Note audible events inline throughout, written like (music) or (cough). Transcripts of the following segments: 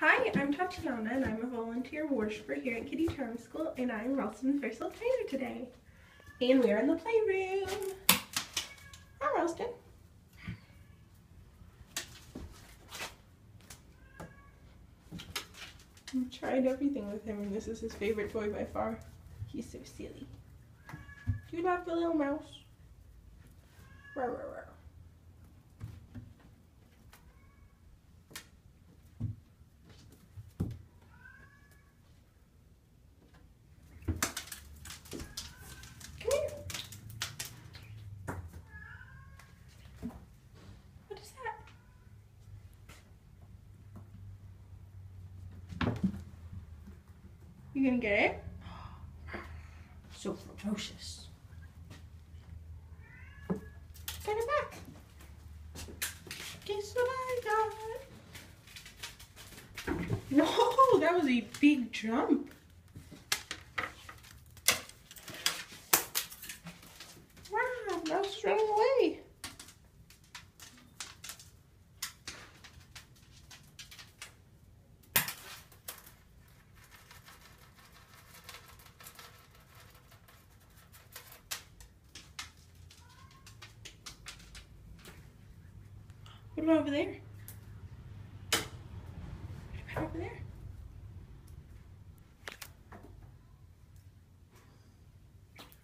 Hi, I'm Tatiana and I'm a volunteer worshiper here at Kitty Charm School and I'm Ralston's personal trainer today. And we're in the playroom. Hi Ralston. I've tried everything with him and this is his favorite toy by far. He's so silly. Do you love the little mouse? Row, row, row. Come here. What is that? You gonna get it? So ferocious. Get it back. Guess what I got? No, (laughs) that was a big jump. Wow, mouse is running away. What about over there? What over there?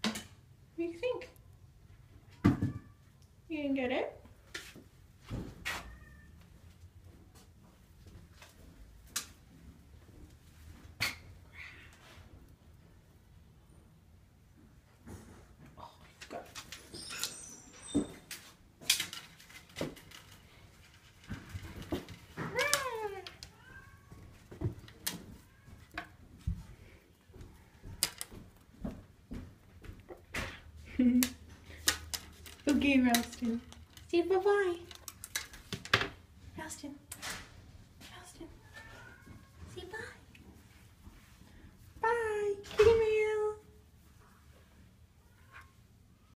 What do you think? You didn't get it? (laughs) okay, Ralston. you. bye-bye. Ralston.